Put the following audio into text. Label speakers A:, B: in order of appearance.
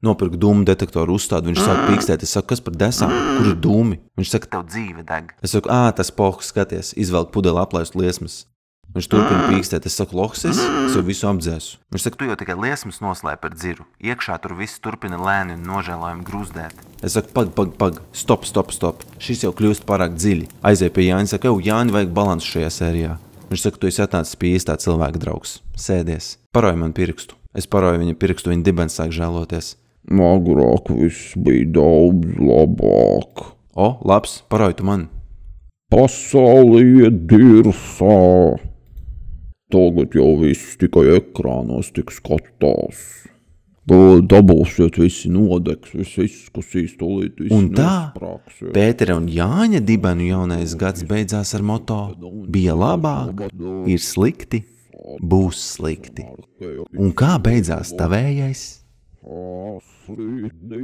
A: Nopirku dūmu detektoru uzstādi, viņš sāk pīkstēt. Es saku, kas par desām, kur ir dūmi? Viņš saka, tev dzīve deg. Es saku, ā, tas pohs, skaties, izvelk pudeli aplaist liesmas. Viņš turpina pīkstēt, es saku, loksis, es jau visu apdzēsu. Viņš saka, tu jau tikai liesmas noslēpi ar dziru. Iekšā tur viss turpina lēni un nožēlojami grūzdēt. Es saku, pag, pag, pag, stop, stop, stop. Šis jau kļūst pārāk dziļi. Aizēju pie Jāņa, saka, jau Jāņa vajag balansu šajā sērijā. Viņš saka, tu esi atnācis pie īstā cilvēka draugs. Sēdies. Paroju man pirkstu. Es paroju viņa pirkstu, viņa dibens sāk žēloties.
B: Agrāk viss bija daudz labāk.
A: O, labs, tu man.
B: Pasaulē dirsā. Tagad jau viss tikai ekrānos tik skatās. Dabūsiet visi nodegs, viss izskatīs, tūlīt viss
A: Un tā
B: nesprāgsiet.
A: Pētera un Jāņa dibenu jaunais gads beidzās ar moto: bija labāk, ir slikti, būs slikti. Un kā beidzās tavējais?
B: Slikti,